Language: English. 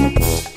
Thank